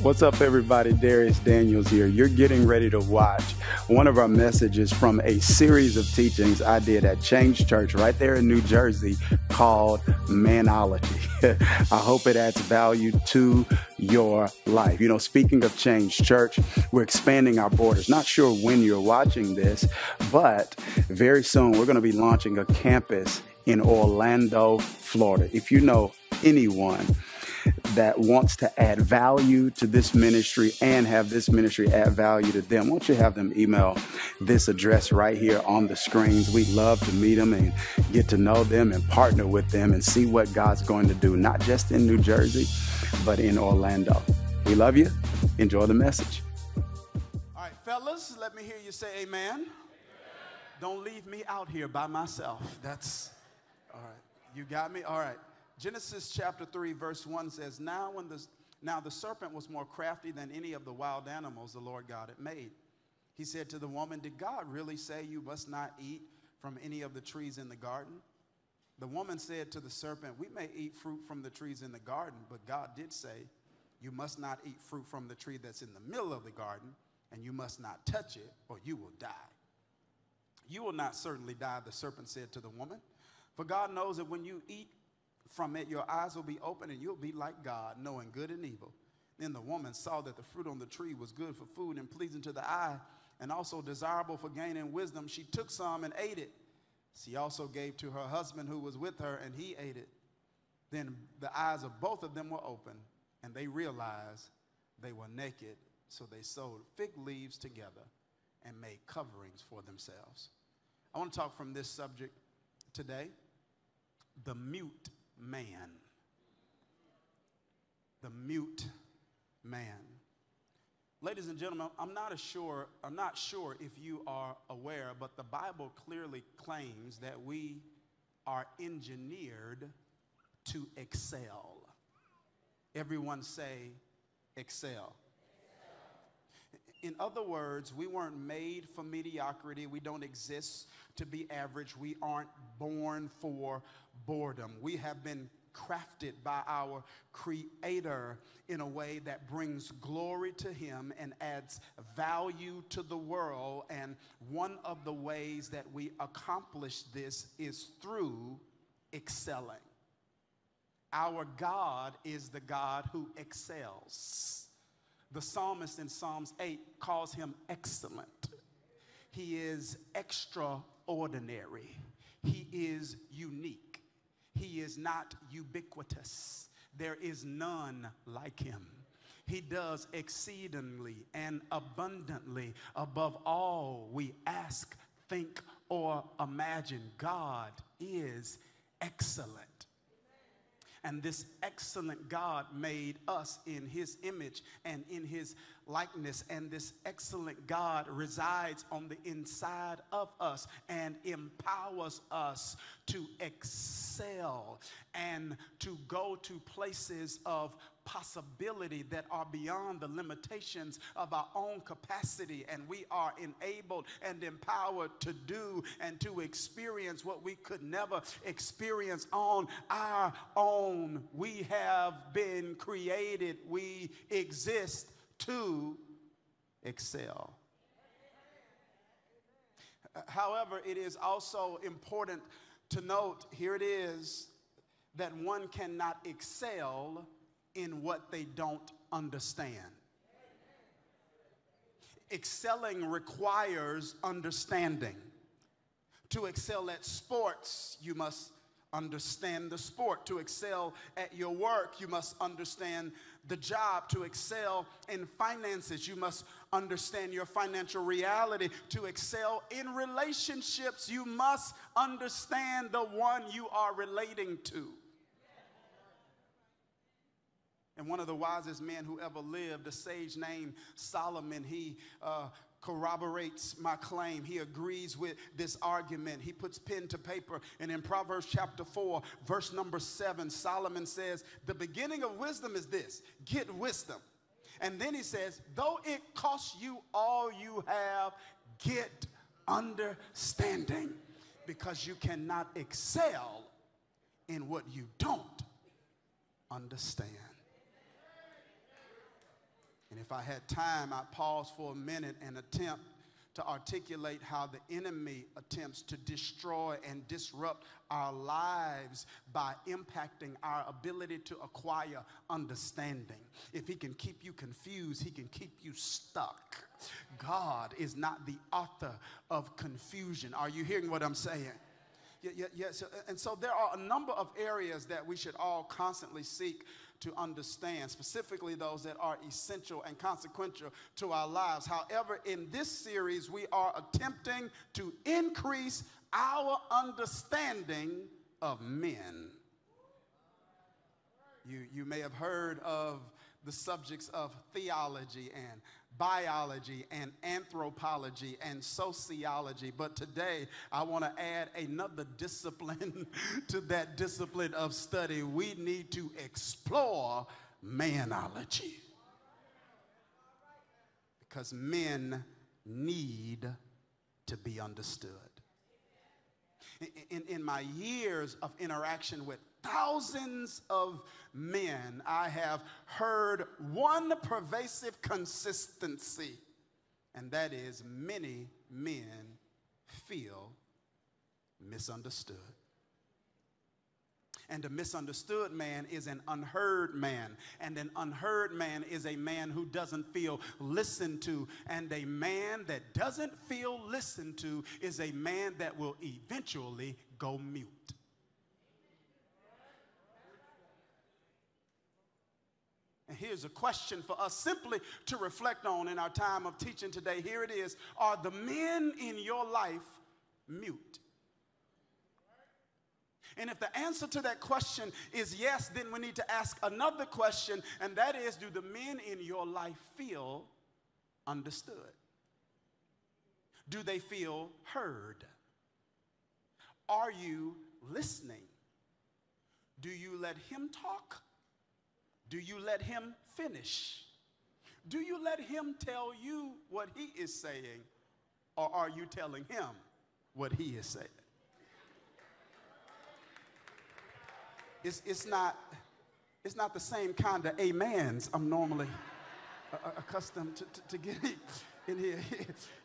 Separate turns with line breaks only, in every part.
What's up, everybody? Dharius Daniels here. You're getting ready to watch one of our messages from a series of teachings I did at Change Church right there in New Jersey called Manology. I hope it adds value to your life. You know, speaking of Change Church, we're expanding our borders. Not sure when you're watching this, but very soon we're going to be launching a campus in Orlando, Florida. If you know anyone, that wants to add value to this ministry and have this ministry add value to them, won't you have them email this address right here on the screens? We'd love to meet them and get to know them and partner with them and see what God's going to do, not just in New Jersey, but in Orlando. We love you. Enjoy the message.
All right, fellas, let me hear you say amen. amen. Don't leave me out here by myself. That's all right. You got me? All right. Genesis chapter 3, verse 1 says, Now when the now the serpent was more crafty than any of the wild animals the Lord God had made. He said to the woman, Did God really say you must not eat from any of the trees in the garden? The woman said to the serpent, We may eat fruit from the trees in the garden, but God did say, You must not eat fruit from the tree that's in the middle of the garden, and you must not touch it, or you will die. You will not certainly die, the serpent said to the woman. For God knows that when you eat from it, your eyes will be open and you'll be like God, knowing good and evil. Then the woman saw that the fruit on the tree was good for food and pleasing to the eye, and also desirable for gaining wisdom. She took some and ate it. She also gave to her husband who was with her, and he ate it. Then the eyes of both of them were open, and they realized they were naked. So they sewed fig leaves together and made coverings for themselves. I want to talk from this subject today the mute man. The mute man. Ladies and gentlemen, I'm not sure, I'm not sure if you are aware, but the Bible clearly claims that we are engineered to excel. Everyone say excel. In other words, we weren't made for mediocrity. We don't exist to be average. We aren't born for boredom. We have been crafted by our Creator in a way that brings glory to Him and adds value to the world. And one of the ways that we accomplish this is through excelling. Our God is the God who excels. The psalmist in Psalms 8 calls him excellent. He is extraordinary. He is unique. He is not ubiquitous. There is none like him. He does exceedingly and abundantly above all we ask, think, or imagine. God is excellent. And this excellent God made us in his image and in his likeness. And this excellent God resides on the inside of us and empowers us to excel and to go to places of possibility that are beyond the limitations of our own capacity, and we are enabled and empowered to do and to experience what we could never experience on our own. We have been created, we exist to excel. However, it is also important to note here it is that one cannot excel in what they don't understand. Excelling requires understanding. To excel at sports, you must understand the sport. To excel at your work, you must understand the job. To excel in finances, you must understand your financial reality. To excel in relationships, you must understand the one you are relating to. And one of the wisest men who ever lived, a sage named Solomon, he uh, corroborates my claim. He agrees with this argument. He puts pen to paper. And in Proverbs chapter 4, verse number 7, Solomon says, The beginning of wisdom is this get wisdom. And then he says, Though it costs you all you have, get understanding because you cannot excel in what you don't understand. And if I had time, I'd pause for a minute and attempt to articulate how the enemy attempts to destroy and disrupt our lives by impacting our ability to acquire understanding. If he can keep you confused, he can keep you stuck. God is not the author of confusion. Are you hearing what I'm saying? So, and so there are a number of areas that we should all constantly seek to understand, specifically those that are essential and consequential to our lives. However, in this series, we are attempting to increase our understanding of men. You, you may have heard of the subjects of theology and biology and anthropology and sociology. But today, I want to add another discipline to that discipline of study. We need to explore manology. Because men need to be understood. In, in, my years of interaction with thousands of men, I have heard one pervasive consistency, and that is many men feel misunderstood. And a misunderstood man is an unheard man. And an unheard man is a man who doesn't feel listened to. And a man that doesn't feel listened to is a man that will eventually go mute. And here's a question for us simply to reflect on in our time of teaching today. Here it is Are the men in your life mute? And if the answer to that question is yes, then we need to ask another question, and that is Do the men in your life feel understood? Do they feel heard? Are you listening? Do you let him talk? Do you let him finish? Do you let him tell you what he is saying? Or are you telling him what he is saying? It's, it's, not, it's not the same kind of amens I'm normally accustomed to, to, to getting in here.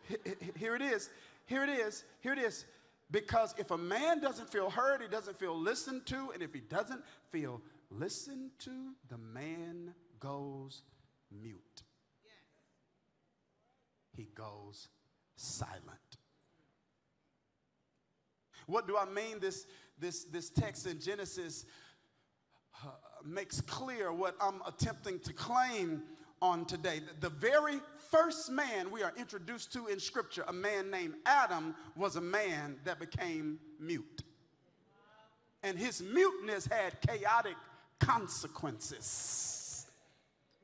Here it is. Here it is. Here it is. Because if a man doesn't feel heard, he doesn't feel listened to, and if he doesn't feel listen to, the man goes mute. He goes silent. What do I mean? This, this, this text in Genesis uh, makes clear what I'm attempting to claim on today. The very first man we are introduced to in Scripture, a man named Adam, was a man that became mute. And his muteness had chaotic consequences.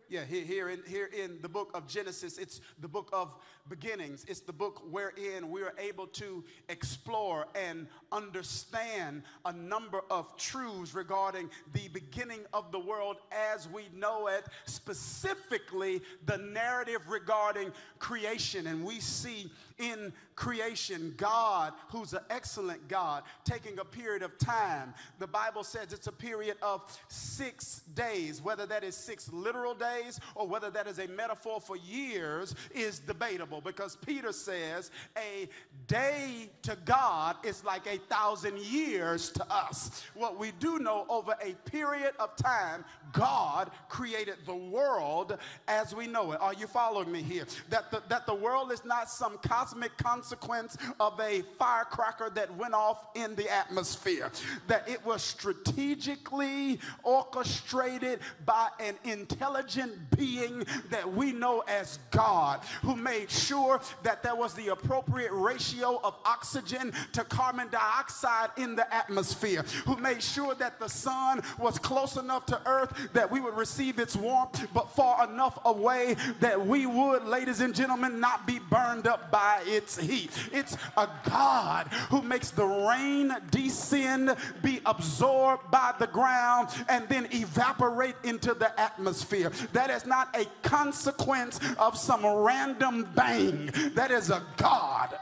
Yeah, here, here, in, here in the book of Genesis, it's the book of beginnings. It's the book wherein we are able to explore and understand a number of truths regarding the beginning of the world as we know it, specifically the narrative regarding creation. And we see in creation God, who's an excellent God, taking a period of time. The Bible says it's a period of six days, whether that is six literal days or whether that is a metaphor for years is debatable because Peter says a day to God is like a thousand years to us. What we do know over a period of time, God created the world as we know it. Are you following me here? That the, that the world is not some cosmic consequence of a firecracker that went off in the atmosphere, that it was strategically orchestrated by an intelligent being that we know as God, who made sure that there was the appropriate ratio of oxygen to carbon dioxide in the atmosphere, who made sure that the sun was close enough to earth that we would receive its warmth, but far enough away that we would, ladies and gentlemen, not be burned up by its heat. It's a God who makes the rain descend, be absorbed by the ground, and then evaporate into the atmosphere. That is not a consequence of some random bang. That is a God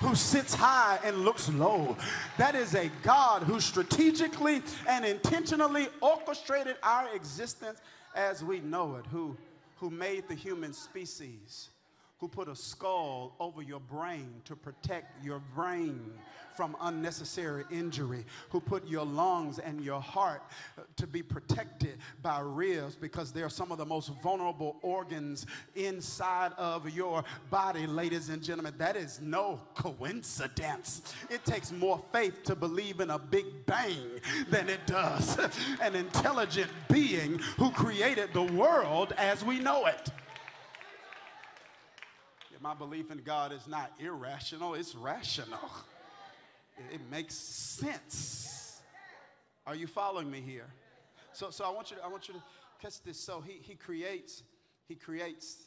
who sits high and looks low. That is a God who strategically and intentionally orchestrated our existence as we know it, who who made the human species, who put a skull over your brain to protect your brain from unnecessary injury, who put your lungs and your heart uh, to be protected by ribs because they're some of the most vulnerable organs inside of your body, ladies and gentlemen. That is no coincidence. It takes more faith to believe in a big bang than it does an intelligent being who created the world as we know it. My belief in God is not irrational, it's rational. It makes sense. Are you following me here? So, so I want you to, I want you to catch this. So he, he creates, he creates,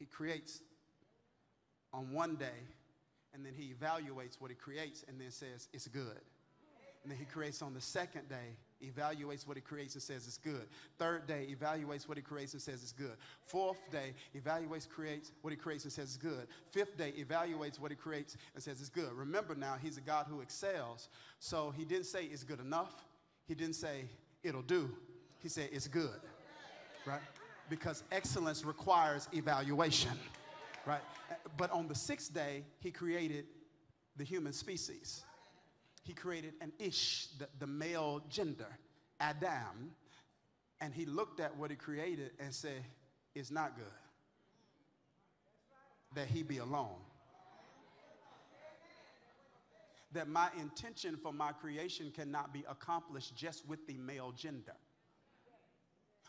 he creates on one day, and then he evaluates what he creates and then says it's good. And then he creates on the second day, evaluates what he creates and says it's good. Third day, evaluates what he creates and says it's good. Fourth day, evaluates, creates what he creates and says it's good. Fifth day, evaluates what he creates and says it's good. Remember now, he's a God who excels. So he didn't say it's good enough. He didn't say it'll do. He said it's good. Right? Because excellence requires evaluation. Right? But on the sixth day, he created the human species he created an ish, the, the male gender, Adam, and he looked at what he created and said, It's not good that he be alone. That my intention for my creation cannot be accomplished just with the male gender.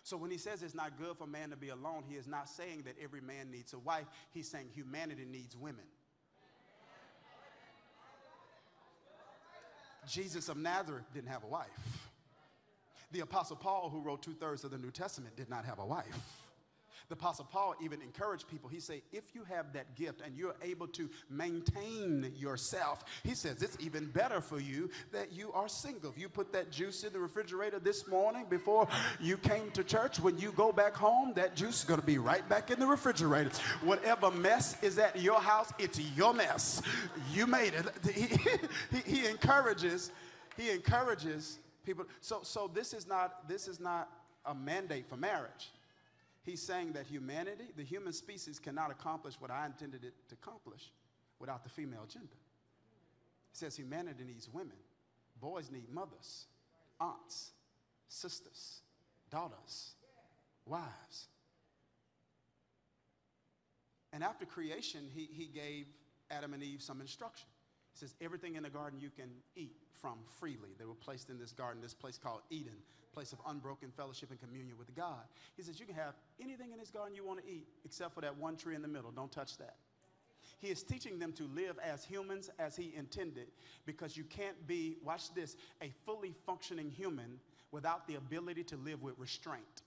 So when he says it's not good for man to be alone, he is not saying that every man needs a wife. He's saying humanity needs women. Jesus of Nazareth didn't have a wife. The Apostle Paul, who wrote two thirds of the New Testament, did not have a wife. The Apostle Paul even encouraged people. He said, if you have that gift and you're able to maintain yourself, he says it's even better for you that you are single. If you put that juice in the refrigerator this morning before you came to church, when you go back home, that juice is going to be right back in the refrigerator. Whatever mess is at your house, it's your mess. You made it. He, he, he encourages, he encourages people. So, so this is not this is not a mandate for marriage. He's saying that humanity, the human species, cannot accomplish what I intended it to accomplish without the female gender. He says humanity needs women, boys need mothers, aunts, sisters, daughters, wives. And after creation, he, he gave Adam and Eve some instruction. He says, Everything in the garden you can eat from freely. They were placed in this garden, this place called Eden place of unbroken fellowship and communion with God. He says, You can have anything in this garden you want to eat except for that one tree in the middle. Don't touch that. He is teaching them to live as humans as He intended because you can't be, watch this, a fully functioning human without the ability to live with restraint.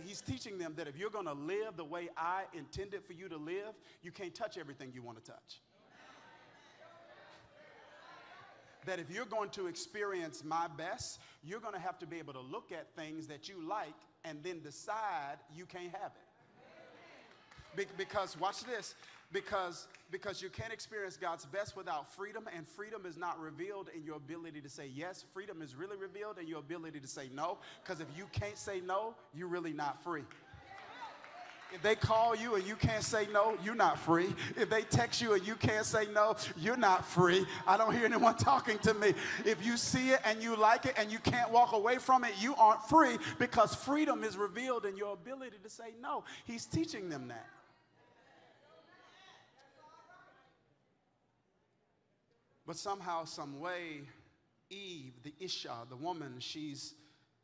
He's teaching them that if you're going to live the way I intended for you to live, you can't touch everything you want to touch. that if you're going to experience my best, you're going to have to be able to look at things that you like and then decide you can't have it. Be- because, watch this, because, because you can't experience God's best without freedom, and freedom is not revealed in your ability to say yes. Freedom is really revealed in your ability to say no, because if you can't say no, you're really not free. If they call you and you can't say no, you're not free. If they text you and you can't say no, you're not free. I don't hear anyone talking to me. If you see it and you like it and you can't walk away from it, you aren't free because freedom is revealed in your ability to say no. He's teaching them that. But somehow, some way, Eve, the Isha, the woman, she's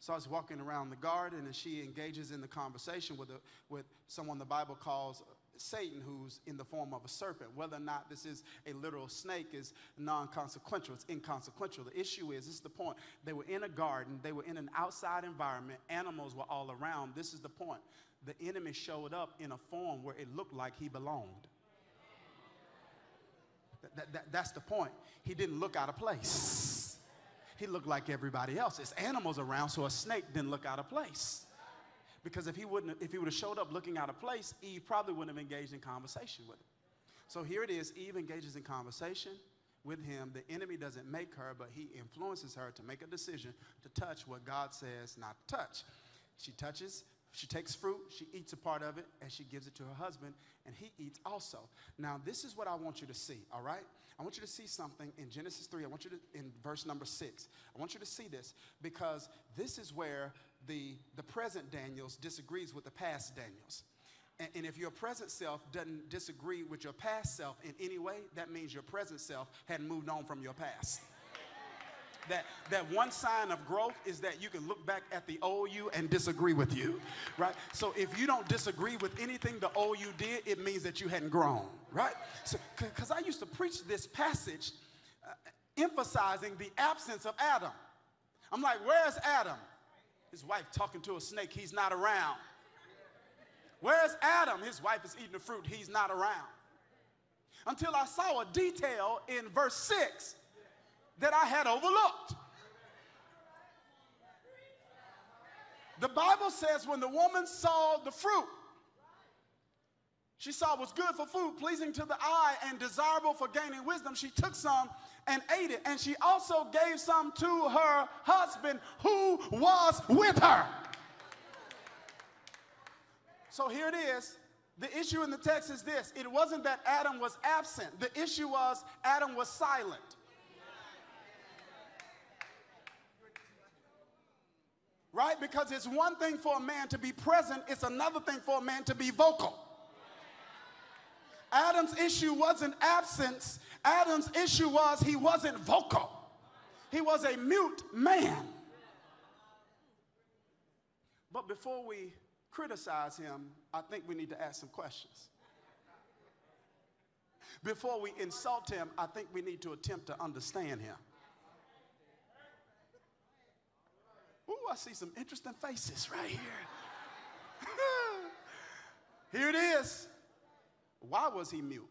starts walking around the garden and she engages in the conversation with, a, with someone the Bible calls Satan, who's in the form of a serpent. Whether or not this is a literal snake is non consequential, it's inconsequential. The issue is this is the point. They were in a garden, they were in an outside environment, animals were all around. This is the point. The enemy showed up in a form where it looked like he belonged. That, that, that's the point. He didn't look out of place he looked like everybody else. There's animals around, so a snake didn't look out of place. Because if he wouldn't, if he would have showed up looking out of place, Eve probably wouldn't have engaged in conversation with him. So here it is. Eve engages in conversation with him. The enemy doesn't make her, but he influences her to make a decision to touch what God says not to touch. She touches, she takes fruit, she eats a part of it, and she gives it to her husband, and he eats also. Now, this is what I want you to see, all right? I want you to see something in Genesis 3. I want you to, in verse number 6, I want you to see this because this is where the, the present Daniels disagrees with the past Daniels. And, and if your present self doesn't disagree with your past self in any way, that means your present self hadn't moved on from your past that, that one sign of growth is that you can look back at the old you and disagree with you, right? So if you don't disagree with anything the old you did, it means that you hadn't grown, right? So, because I used to preach this passage uh, emphasizing the absence of Adam. I'm like, where's Adam? His wife talking to a snake, he's not around. Where's Adam? His wife is eating the fruit, he's not around. Until I saw a detail in verse 6 that I had overlooked. The Bible says when the woman saw the fruit, she saw it was good for food, pleasing to the eye, and desirable for gaining wisdom. She took some and ate it. And she also gave some to her husband who was with her. So here it is. The issue in the text is this it wasn't that Adam was absent, the issue was Adam was silent. Right? Because it's one thing for a man to be present, it's another thing for a man to be vocal. Adam's issue wasn't absence, Adam's issue was he wasn't vocal. He was a mute man. But before we criticize him, I think we need to ask some questions. Before we insult him, I think we need to attempt to understand him. Ooh, I see some interesting faces right here. here it is. Why was he mute?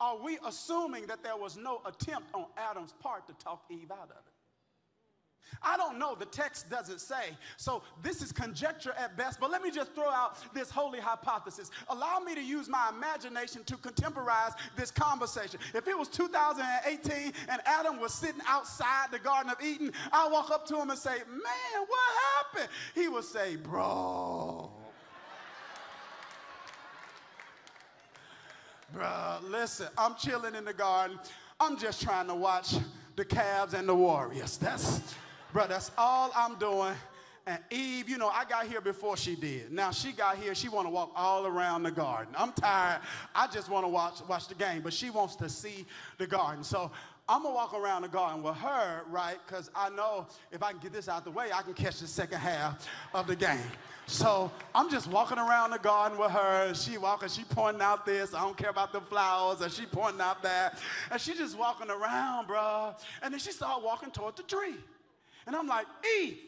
Are we assuming that there was no attempt on Adam's part to talk Eve out of it? I don't know. The text doesn't say. So this is conjecture at best, but let me just throw out this holy hypothesis. Allow me to use my imagination to contemporize this conversation. If it was 2018 and Adam was sitting outside the Garden of Eden, I walk up to him and say, Man, what happened? He would say, Bro. Bruh, listen, I'm chilling in the garden. I'm just trying to watch the Cavs and the Warriors. That's Bro, that's all I'm doing. And Eve, you know, I got here before she did. Now she got here, she want to walk all around the garden. I'm tired. I just want to watch watch the game, but she wants to see the garden. So I'm gonna walk around the garden with her, right? Because I know if I can get this out the way, I can catch the second half of the game. So I'm just walking around the garden with her. She walking, she pointing out this. I don't care about the flowers, and she pointing out that. And she just walking around, bro. And then she started walking toward the tree. And I'm like, Eve.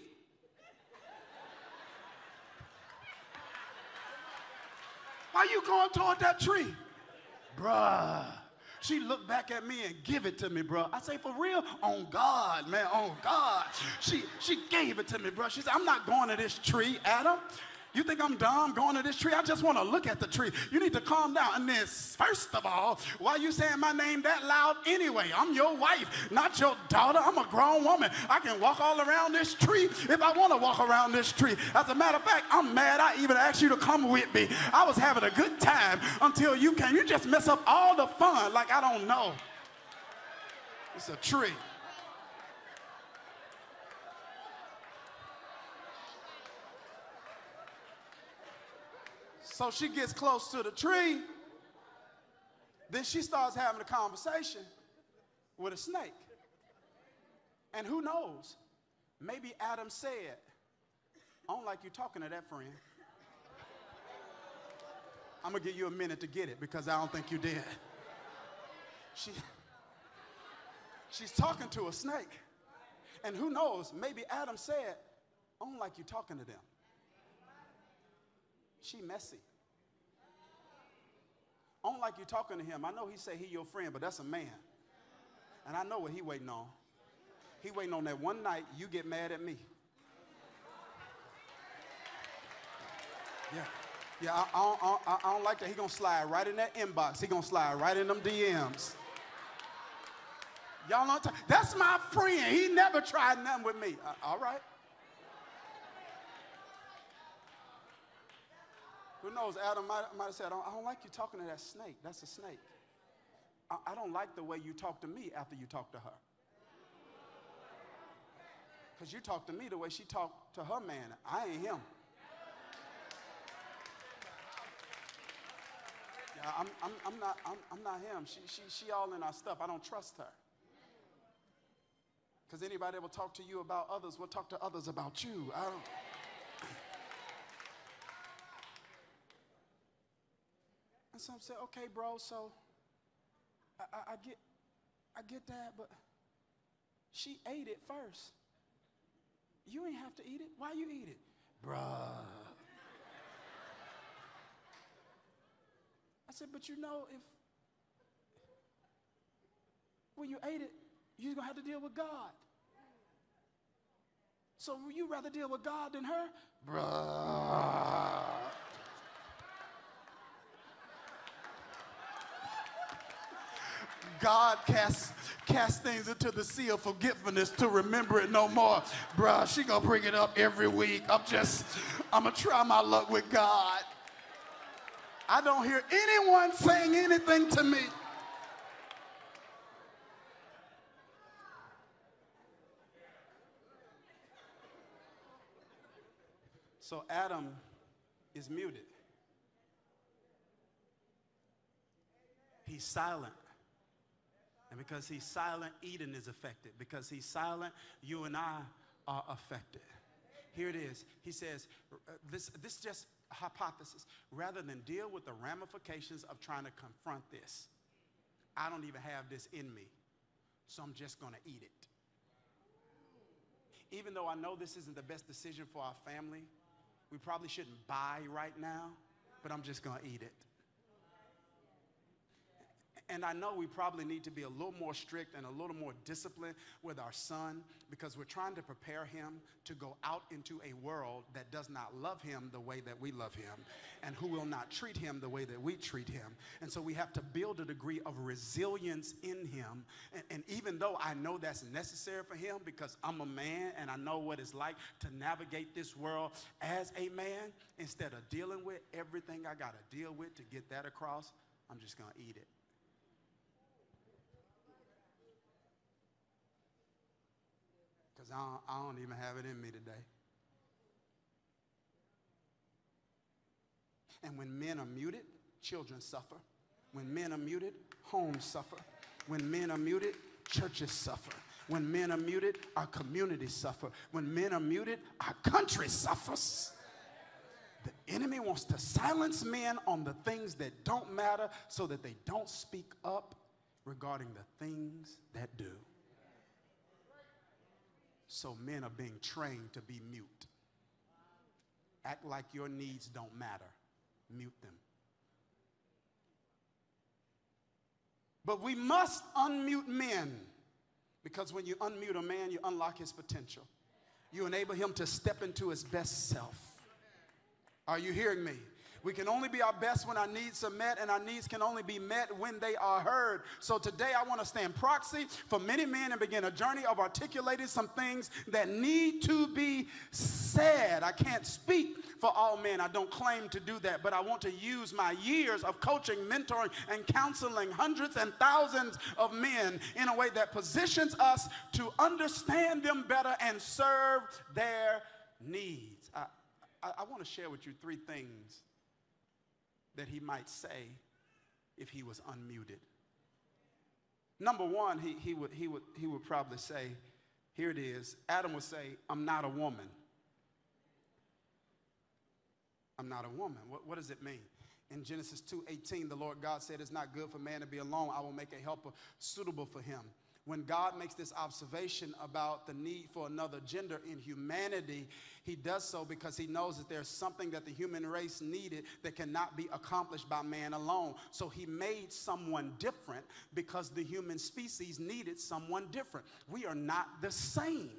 Why you going toward that tree? Bruh. She looked back at me and give it to me, bro. I say, for real? On God, man, on God. She, she gave it to me, bro. She said, I'm not going to this tree, Adam. You think I'm dumb going to this tree? I just want to look at the tree. You need to calm down. And then, first of all, why you saying my name that loud anyway? I'm your wife, not your daughter. I'm a grown woman. I can walk all around this tree if I want to walk around this tree. As a matter of fact, I'm mad I even asked you to come with me. I was having a good time until you came. You just mess up all the fun like I don't know. It's a tree. So she gets close to the tree. Then she starts having a conversation with a snake. And who knows? Maybe Adam said, I don't like you talking to that friend. I'm gonna give you a minute to get it because I don't think you did. She, she's talking to a snake. And who knows? Maybe Adam said, I don't like you talking to them. She messy. I don't like you talking to him. I know he say he your friend, but that's a man. And I know what he waiting on. He waiting on that one night you get mad at me. Yeah. Yeah, I, I, I, I don't like that. He gonna slide right in that inbox. He gonna slide right in them DMs. Y'all don't. That's my friend. He never tried nothing with me. Uh, all right. Who knows? Adam might, might have said, I don't, I don't, like you talking to that snake. That's a snake. I, I don't like the way you talk to me after you talk to her. Because you talk to me the way she talked to her man. I ain't him. Yeah, I'm, I'm, I'm, not, I'm, I'm not him. She, she, she all in our stuff. I don't trust her. Because anybody that will talk to you about others will talk to others about you. I don't. And some say, okay, bro, so I, I, I, get I get that, but she ate it first. You ain't have to eat it. Why you eat it? Bruh. I said, but you know, if when you ate it, you're gonna have to deal with God. So you rather deal with God than her? Bruh. God casts cast things into the sea of forgiveness to remember it no more. Bruh, she gonna bring it up every week. I'm just, I'm gonna try my luck with God. I don't hear anyone saying anything to me. So Adam is muted. He's silent. And because he's silent, Eden is affected. Because he's silent, you and I are affected. Here it is. He says, uh, this, this is just hypothesis. Rather than deal with the ramifications of trying to confront this, I don't even have this in me, so I'm just going to eat it. Even though I know this isn't the best decision for our family, we probably shouldn't buy right now, but I'm just going to eat it. And I know we probably need to be a little more strict and a little more disciplined with our son because we're trying to prepare him to go out into a world that does not love him the way that we love him and who will not treat him the way that we treat him. And so we have to build a degree of resilience in him. And, and even though I know that's necessary for him because I'm a man and I know what it's like to navigate this world as a man, instead of dealing with everything I got to deal with to get that across, I'm just going to eat it. Because I I don't even have it in me today. And when men are muted, children suffer. When men are muted, homes suffer. When men are muted, churches suffer. When men are muted, our communities suffer. When men are muted, our country suffers. The enemy wants to silence men on the things that don't matter so that they don't speak up regarding the things that do. So men are being trained to be mute. Act like your needs don't matter. Mute them. But we must unmute men because when you unmute a man, you unlock his potential. You enable him to step into his best self. Are you hearing me? We can only be our best when our needs are met, and our needs can only be met when they are heard. So today I want to stand proxy for many men and begin a journey of articulating some things that need to be said. I can't speak for all men. I don't claim to do that, but I want to use my years of coaching, mentoring, and counseling hundreds and thousands of men in a way that positions us to understand them better and serve their needs. I, I, I want to share with you three things that he might say if he was unmuted. Number one, he, he, would, he, would, he would probably say, here it is. Adam would say, I'm not a woman. I'm not a woman. What, what does it mean? In Genesis 2:18, the Lord God said, It's not good for man to be alone. I will make a helper suitable for him when God makes this observation about the need for another gender in humanity, he does so because he knows that there's something that the human race needed that cannot be accomplished by man alone. So he made someone different because the human species needed someone different. We are not the same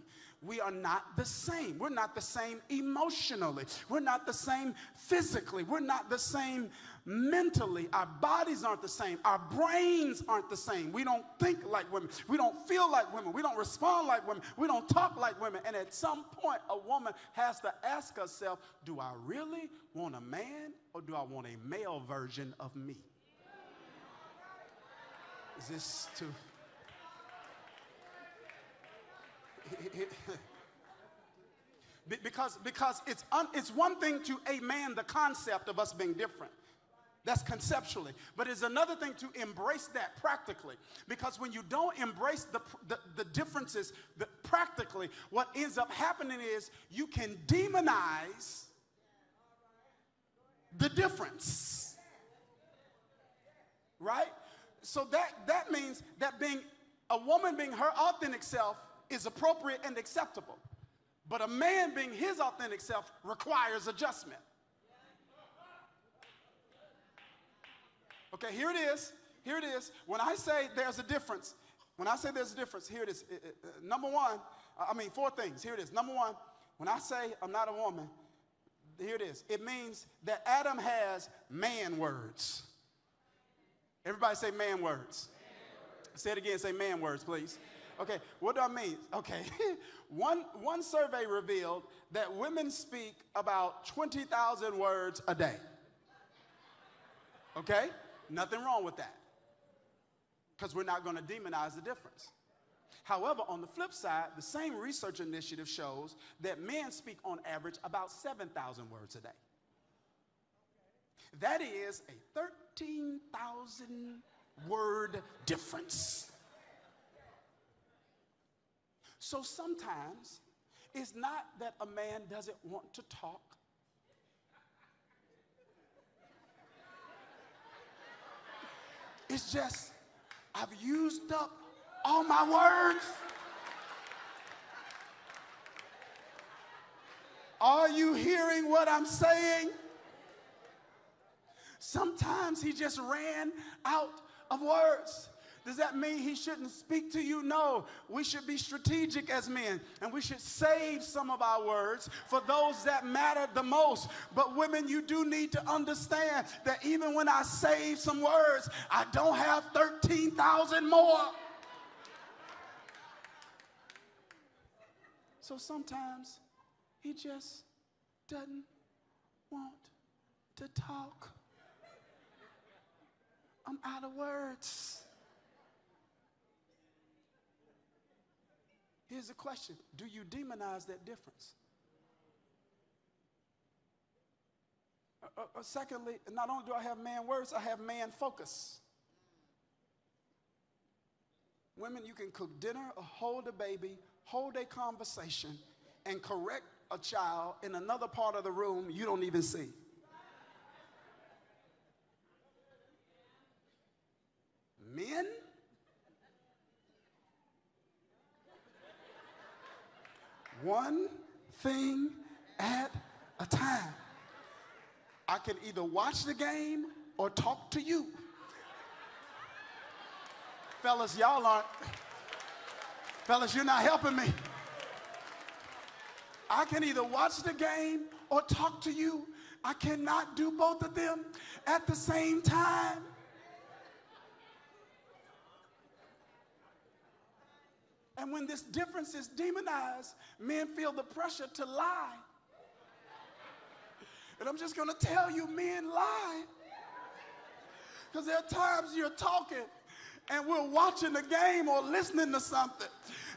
we are not the same. We're not the same emotionally. We're not the same physically. We're not the same mentally, our bodies aren't the same. Our brains aren't the same. We don't think like women. We don't feel like women. We don't respond like women. We don't talk like women. And at some point, a woman has to ask herself do I really want a man or do I want a male version of me? Is this too. because because it's, un, it's one thing to a man the concept of us being different that's conceptually. But it's another thing to embrace that practically. Because when you don't embrace the, the, the differences the, practically, what ends up happening is you can demonize the difference. Right? So that, that means that being a woman being her authentic self is appropriate and acceptable. But a man being his authentic self requires adjustment. Okay, here it is. Here it is. When I say there's a difference, when I say there's a difference, here it is. It, it, uh, number one, I mean, four things. Here it is. Number one, when I say I'm not a woman, here it is. It means that Adam has man words. Everybody say man words. Man words. Say it again. Say man words, please. Okay, what do I mean? Okay, one, one survey revealed that women speak about 20,000 words a day. Okay? Nothing wrong with that because we're not going to demonize the difference. However, on the flip side, the same research initiative shows that men speak on average about 7,000 words a day. That is a 13,000 word difference. So sometimes it's not that a man doesn't want to talk It's just, I've used up all my words. Are you hearing what I'm saying? Sometimes he just ran out of words. Does that mean he shouldn't speak to you? No. We should be strategic as men and we should save some of our words for those that matter the most. But women, you do need to understand that even when I save some words, I don't have 13,000 more. So sometimes he just doesn't want to talk. I'm out of words. Here's the question Do you demonize that difference? Uh, uh, uh, secondly, not only do I have man words, I have man focus. Women, you can cook dinner hold a baby, hold a conversation, and correct a child in another part of the room you don't even see. Men, one thing at a time. I can either watch the game or talk to you. Fellas, y'all aren't. Fellas, you're not helping me. I can either watch the game or talk to you. I cannot do both of them at the same time. And when this difference is demonized, men feel the pressure to lie. And I'm just going to tell you, men lie. Because there are times you're talking and we're watching the game or listening to something.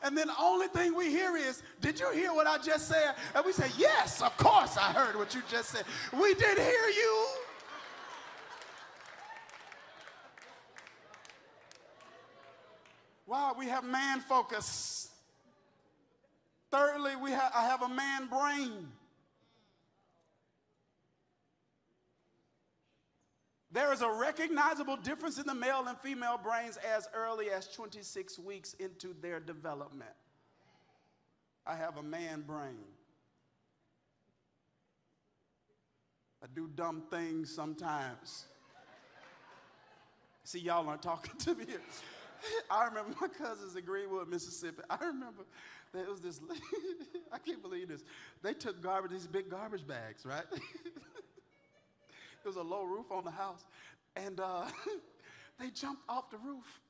And then the only thing we hear is, Did you hear what I just said? And we say, Yes, of course I heard what you just said. We did hear you. Why? We have man focus. Thirdly, we ha- I have a man brain. There is a recognizable difference in the male and female brains as early as 26 weeks into their development. I have a man brain. I do dumb things sometimes. See, y'all aren't talking to me. I remember my cousins in Greenwood, Mississippi. I remember there was this, I can't believe this. They took garbage, these big garbage bags, right? It was a low roof on the house. And uh, they jumped off the roof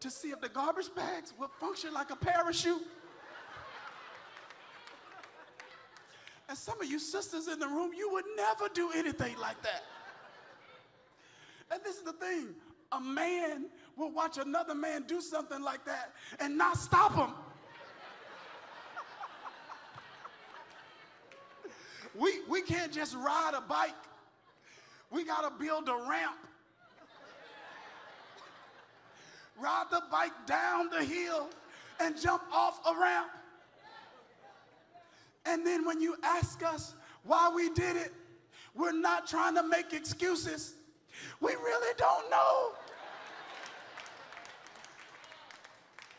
to see if the garbage bags would function like a parachute. And some of you sisters in the room, you would never do anything like that. And this is the thing a man will watch another man do something like that and not stop him. we, we can't just ride a bike, we got to build a ramp. Ride the bike down the hill and jump off a ramp. And then when you ask us why we did it, we're not trying to make excuses. We really don't know.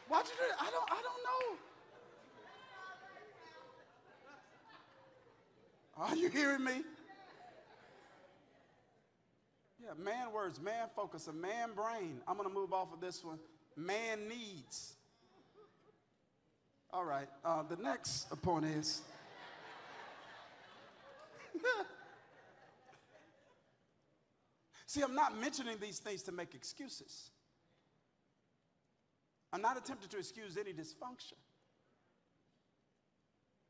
Why'd you do it? I don't, I don't know. Are you hearing me? Yeah, man words, man focus, a man brain. I'm going to move off of this one. Man needs. All right, uh, the next point is. See, I'm not mentioning these things to make excuses. I'm not attempting to excuse any dysfunction.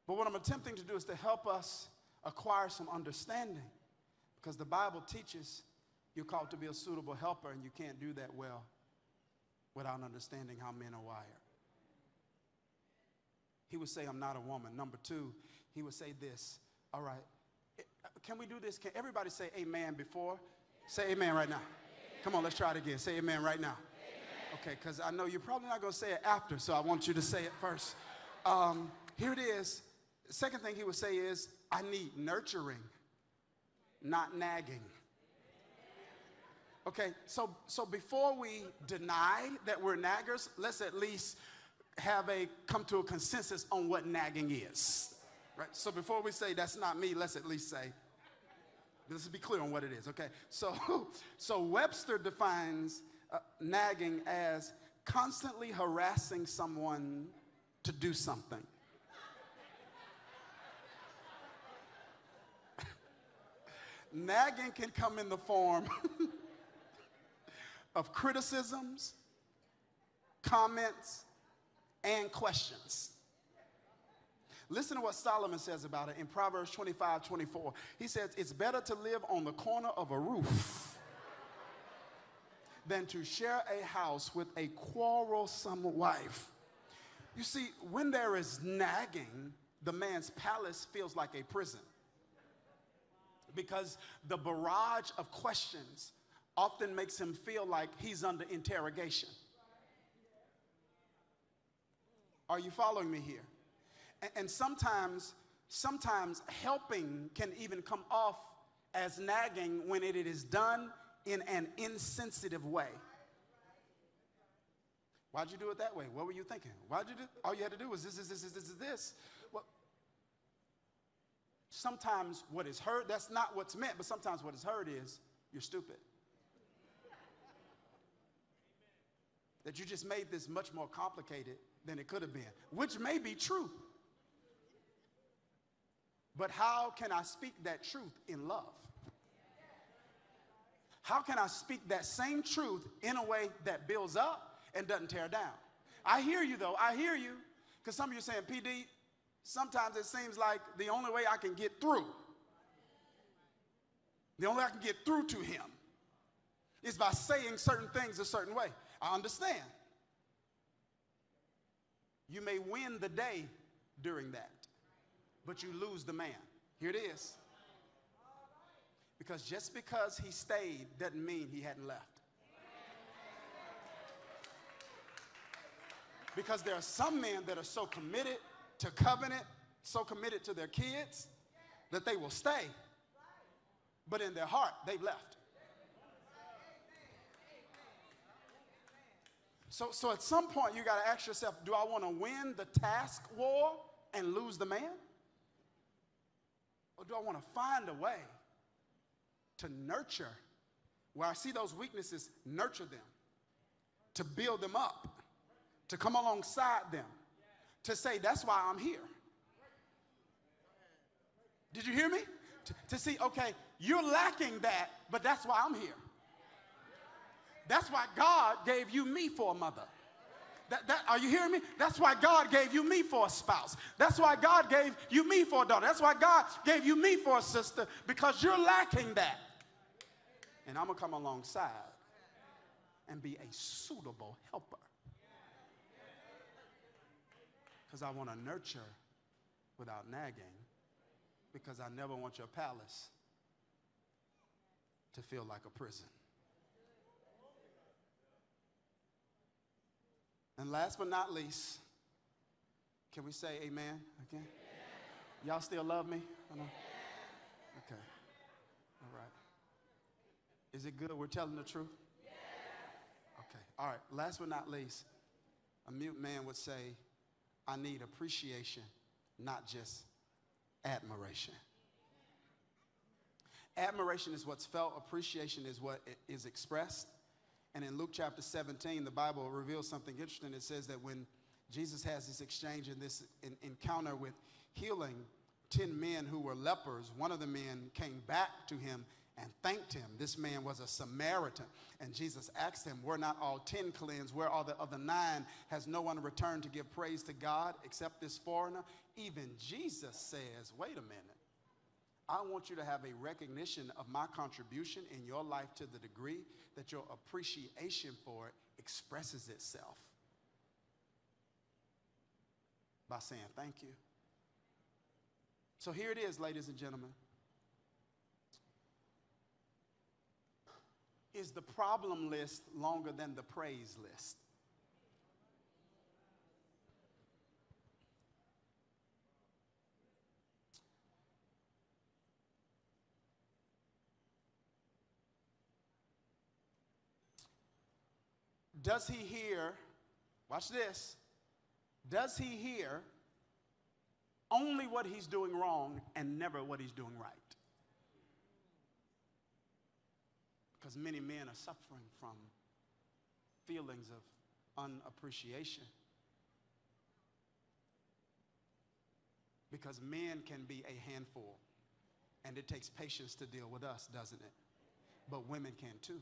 But what I'm attempting to do is to help us acquire some understanding. Because the Bible teaches you're called to be a suitable helper, and you can't do that well without understanding how men are wired. He would say, I'm not a woman. Number two, he would say this. All right, eh, can we do this? Can everybody say amen before? Say amen right now. Come on, let's try it again. Say amen right now. Okay, because I know you're probably not going to say it after, so I want you to say it first. Um, here it is. Second thing he would say is, I need nurturing, not nagging. Okay, so, so before we deny that we're naggers, let's at least have a come to a consensus on what nagging is. Right? So before we say that's not me, let's at least say, let's be clear on what it is, okay? So, so Webster defines uh, nagging as constantly harassing someone to do something. nagging can come in the form of criticisms, comments, and questions. Listen to what Solomon says about it in Proverbs 25 24. He says, It's better to live on the corner of a roof than to share a house with a quarrelsome wife. You see, when there is nagging, the man's palace feels like a prison because the barrage of questions often makes him feel like he's under interrogation. Are you following me here? And sometimes, sometimes helping can even come off as nagging when it is done in an insensitive way. Why'd you do it that way? What were you thinking? Why'd you do? All you had to do was this, this, this, this, this, this. Well, sometimes what is heard, that's not what's meant, but sometimes what is heard is you're stupid. that you just made this much more complicated than it could have been, which may be true. But how can I speak that truth in love? How can I speak that same truth in a way that builds up and doesn't tear down? I hear you though, I hear you. Because some of you are saying, PD, sometimes it seems like the only way I can get through, the only way I can get through to him is by saying certain things a certain way. I understand. You may win the day during that but you lose the man. Here it is. Because just because he stayed doesn't mean he hadn't left. Because there are some men that are so committed to covenant, so committed to their kids, that they will stay. But in their heart, they've left. So, so at some point, you got to ask yourself do I want to win the task war and lose the man? Or do I want to find a way to nurture where I see those weaknesses, nurture them, to build them up, to come alongside them, to say, that's why I'm here. Did you hear me? to, to see, okay, you're lacking that, but that's why I'm here. That's why God gave you me for a mother. That, that, are you hearing me? That's why God gave you me for a spouse. That's why God gave you me for a daughter. That's why God gave you me for a sister because you're lacking that. And I'm going to come alongside and be a suitable helper. Because I want to nurture without nagging because I never want your palace to feel like a prison. And last but not least, can we say amen again? Y'all still love me? Okay. All right. Is it good we're telling the truth? Okay. All right. Last but not least, a mute man would say, I need appreciation, not just admiration. Admiration is what's felt, appreciation is what is expressed. And in Luke chapter 17, the Bible reveals something interesting. It says that when Jesus has this exchange and this encounter with healing 10 men who were lepers, one of the men came back to him and thanked him. This man was a Samaritan. And Jesus asked him, Were not all 10 cleansed? Where are the other nine? Has no one returned to give praise to God except this foreigner? Even Jesus says, Wait a minute. I want you to have a recognition of my contribution in your life to the degree that your appreciation for it expresses itself by saying thank you. So here it is, ladies and gentlemen. Is the problem list longer than the praise list? Does he hear, watch this, does he hear only what he's doing wrong and never what he's doing right? Because many men are suffering from feelings of unappreciation. Because men can be a handful, and it takes patience to deal with us, doesn't it? But women can too.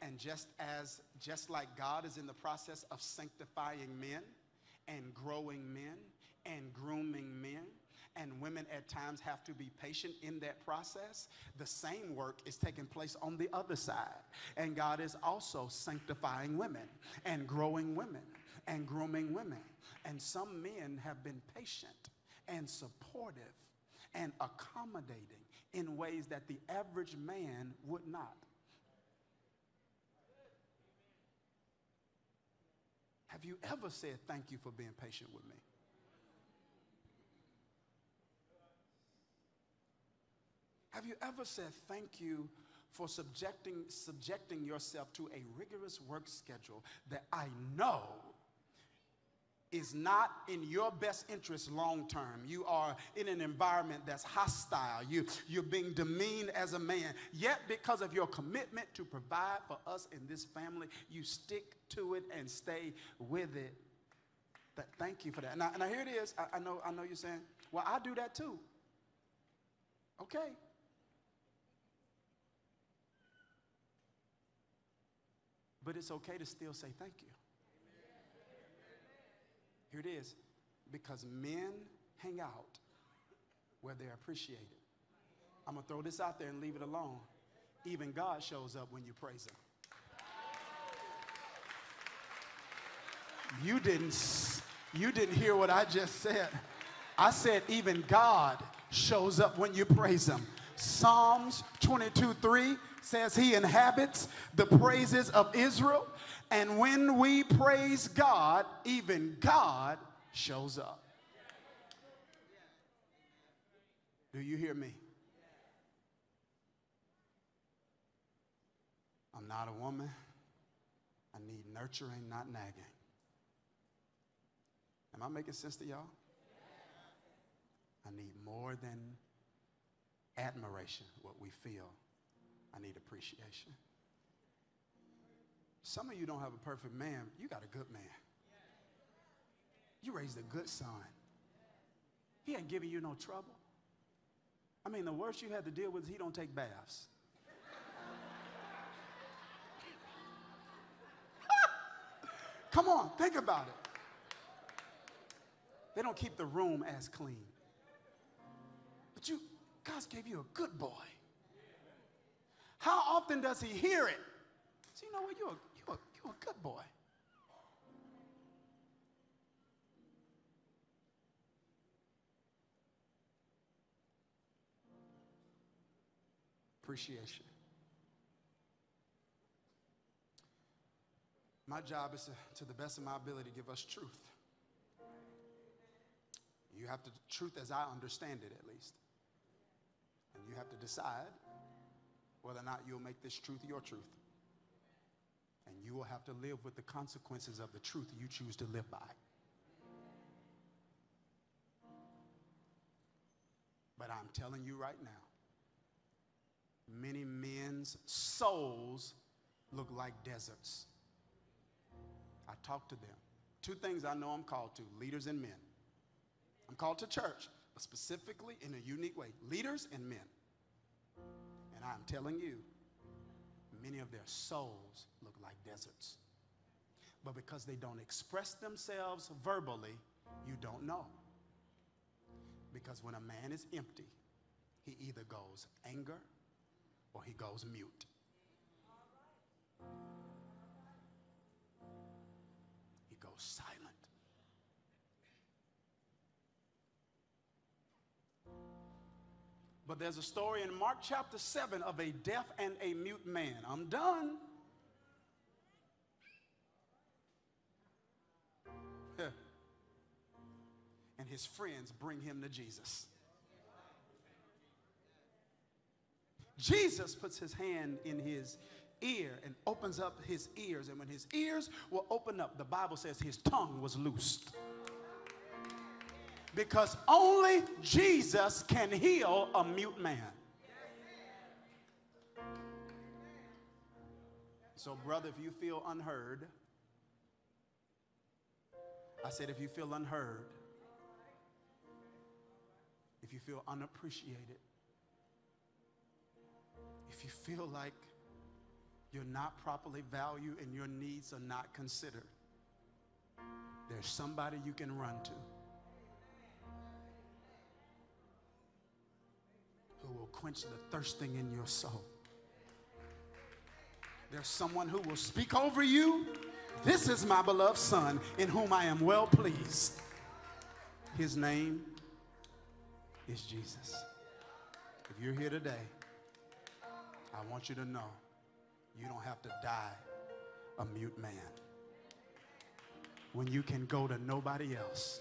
And just as, just like God is in the process of sanctifying men and growing men and grooming men, and women at times have to be patient in that process, the same work is taking place on the other side. And God is also sanctifying women and growing women and grooming women. And some men have been patient and supportive and accommodating in ways that the average man would not. Have you ever said thank you for being patient with me? Have you ever said thank you for subjecting, subjecting yourself to a rigorous work schedule that I know is not in your best interest long term. You are in an environment that's hostile. You, you're being demeaned as a man. Yet, because of your commitment to provide for us in this family, you stick to it and stay with it. That, thank you for that. And here it is. I, I, know, I know you're saying, well, I do that too. Okay. But it's okay to still say thank you. Here it is. Because men hang out where they're appreciated. I'm going to throw this out there and leave it alone. Even God shows up when you praise Him. You didn't, you didn't hear what I just said. I said, even God shows up when you praise Him. Psalms 22 3 says, He inhabits the praises of Israel. And when we praise God, even God shows up. Do you hear me? I'm not a woman. I need nurturing, not nagging. Am I making sense to y'all? I need more than admiration, what we feel. I need appreciation. Some of you don't have a perfect man. You got a good man. You raised a good son. He ain't giving you no trouble. I mean, the worst you had to deal with is he don't take baths. Come on, think about it. They don't keep the room as clean. But you, God gave you a good boy. How often does he hear it? So you know what? You're a, you're a, you're a good boy. Appreciation. My job is to, to the best of my ability, to give us truth. You have to, truth as I understand it at least. And you have to decide whether or not you'll make this truth your truth. And you will have to live with the consequences of the truth you choose to live by. But I'm telling you right now, many men's souls look like deserts. I talk to them. Two things I know I'm called to leaders and men. I'm called to church, but specifically in a unique way leaders and men. And I'm telling you, many of their souls look like deserts. But because they don't express themselves verbally, you don't know. Because when a man is empty, he either goes anger or he goes mute. He goes silent. But there's a story in Mark chapter 7 of a deaf and a mute man. I'm done. and his friends bring him to Jesus. Jesus puts his hand in his ear and opens up his ears. And when his ears were opened up, the Bible says his tongue was loosed. Because only Jesus can heal a mute man. So, brother, if you feel unheard, I said, if you feel unheard, if you feel unappreciated, if you feel like you're not properly valued and your needs are not considered, there's somebody you can run to who will quench the thirsting in your soul. There's someone who will speak over you. This is my beloved Son, in whom I am well pleased. His name is Jesus. If you're here today, I want you to know you don't have to die a mute man. When you can go to nobody else,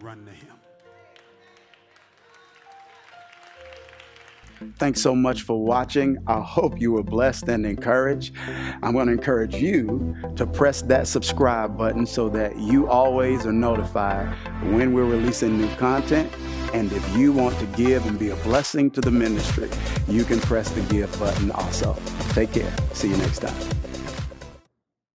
run to him.
Thanks so much for watching. I hope you were blessed and encouraged. I'm going to encourage you to press that subscribe button so that you always are notified when we're releasing new content. And if you want to give and be a blessing to the ministry, you can press the give button also. Take care. See you next time.